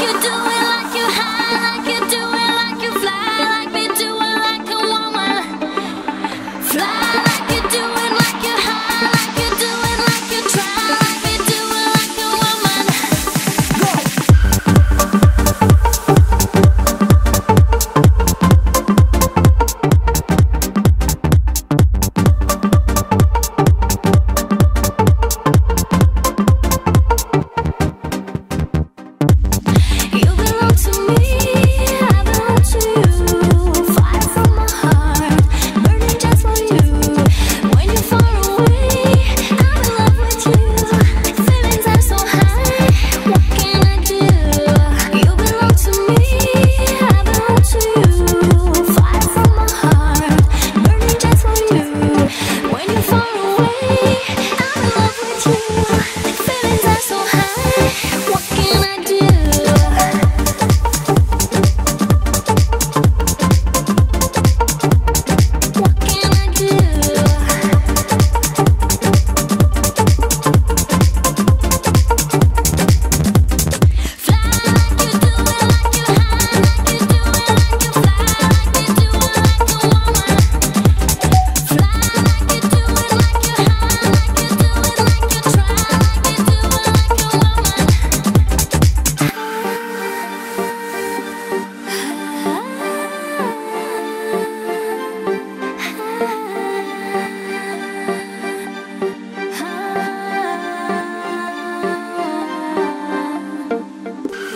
you do it. me.